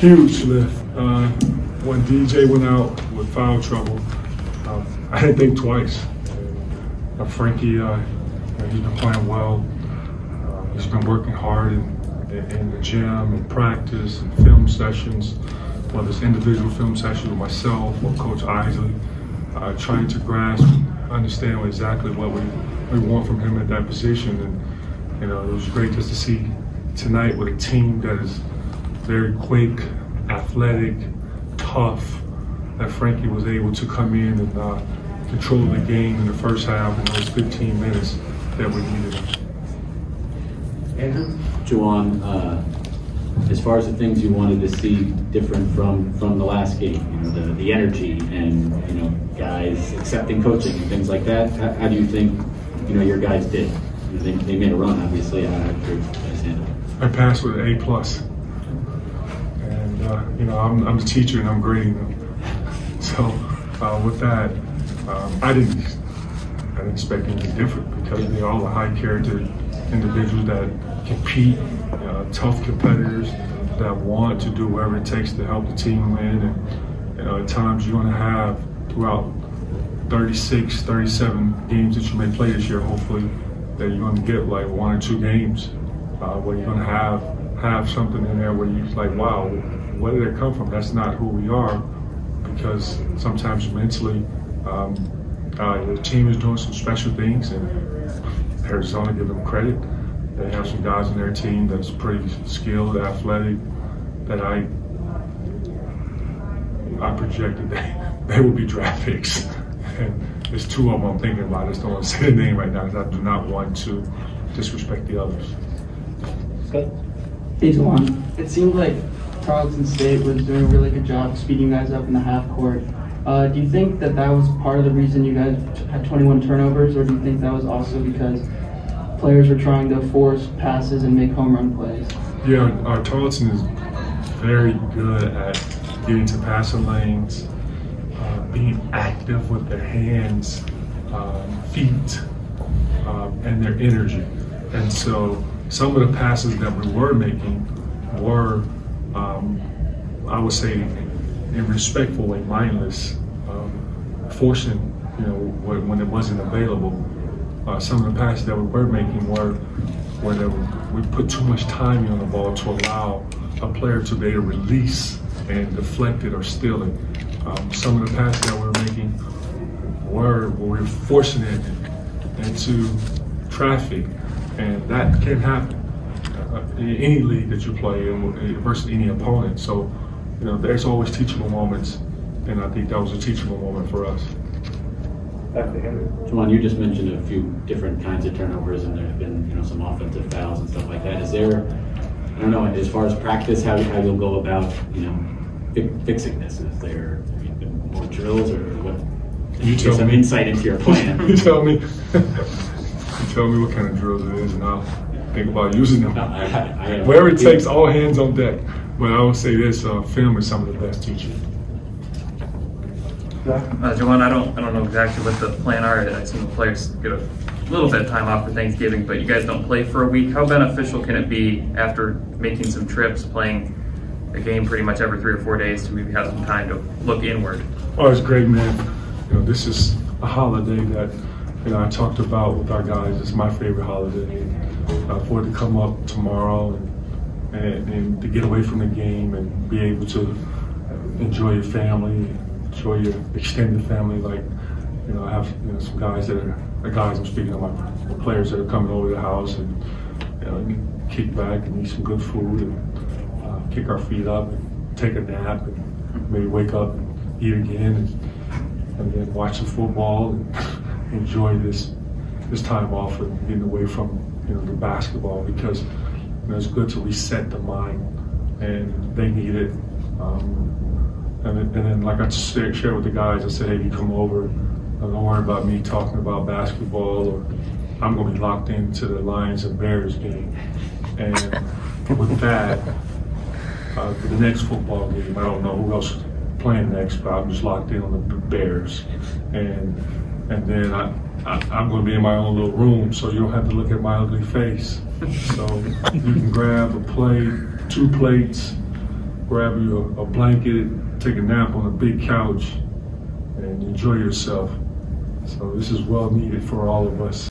Huge lift. Uh, when DJ went out with foul trouble, um, I didn't think twice. Uh, Frankie, uh, he's been playing well. Uh, he's been working hard in, in, the gym and practice and film sessions, whether it's individual film sessions with myself or Coach Eisley, uh, trying to grasp, understand exactly what we, we want from him at that position. And, you know, it was great just to see tonight with a team that is very quick, athletic, tough, that Frankie was able to come in and uh, control the game in the first half in those 15 minutes that we needed. Andrew? Juwan, uh, as far as the things you wanted to see different from from the last game, you know, the, the energy and you know guys accepting coaching and things like that. How, how do you think you know your guys did? You know, they, they made a run, obviously. How did you guys handle it? I passed with an A plus, uh, you know I'm, I'm the teacher and I'm grading them. So uh, with that, um, I didn't I didn't expect anything different because they're all high character individuals that compete, uh, tough competitors that want to do whatever it takes to help the team win. And you know, at times you're going to have throughout 36, 37 games that you may play this year, hopefully, that you're going to get like one or two games uh, where you're going to have have something in there where you're like, wow, where did it come from? That's not who we are, because sometimes mentally, um, uh, the team is doing some special things, and Arizona give them credit. They have some guys in their team that's pretty skilled, athletic, that I I projected they, they will be draft picks. And there's two of them I'm thinking about. I just don't want to say the name right now because I do not want to disrespect the others. Good. Hey, Juwan. It seemed like Tarleton State was doing a really good job speeding guys up in the half court. Uh, do you think that that was part of the reason you guys had 21 turnovers, or do you think that was also because players were trying to force passes and make home run plays? Yeah, our Tarleton is very good at getting to passing lanes, uh, being active with their hands, um, feet, um, and their energy. And so some of the passes that we were making were, um, I would say, in respectful way, mindless, um, forcing, you know, when, it wasn't available. Uh, some of the passes that we were making were where we put too much time on the ball to allow a player to be able to release and deflect it or steal it. Um, some of the passes that we were making were where we were forcing it into traffic and that can happen in any league that you play in versus any opponent. So, you know, there's always teachable moments, and I think that was a teachable moment for us. Juwan, you just mentioned a few different kinds of turnovers, and there have been, you know, some offensive fouls and stuff like that. Is there, I don't know, as far as practice, how, how you'll go about, you know, fi fixing this? Is there more drills or what? You tell some me. insight into your plan. you tell me. you tell me what kind of drills it is, and I'll think about using them. No, I, I, Wherever it takes, all hands on deck. But I would say this: uh, film is some of the best teachers. Uh, Juwan, I don't, I don't know exactly what the plan are. I've seen the players get a little bit of time off for Thanksgiving, but you guys don't play for a week. How beneficial can it be after making some trips, playing a game pretty much every three or four days to maybe have some time to look inward? Oh, it's great, man. You know, this is a holiday that you know I talked about with our guys. It's my favorite holiday. Uh, for it to come up tomorrow and, and, and to get away from the game and be able to enjoy your family, enjoy your extended family. Like, you know, I have you know some guys that are the guys I'm speaking of, my players that are coming over the house and you know kick back and eat some good food and uh, kick our feet up and take a nap and maybe wake up and eat again and, and then watch some football and enjoy this this time off and getting away from you know the basketball because you know, it's good to reset the mind and they need it. Um, and, and then, like I shared, with the guys, I said, hey, you come over, don't worry about me talking about basketball, or I'm going to be locked into the Lions and Bears game. And with that, uh, the next football game, I don't know who else playing next, but I'm just locked in on the Bears. And and then I, I, am going to be in my own little room, so you don't have to look at my ugly face. So you can grab a plate, two plates, grab you a, a blanket, take a nap on a big couch, and enjoy yourself. So this is well needed for all of us.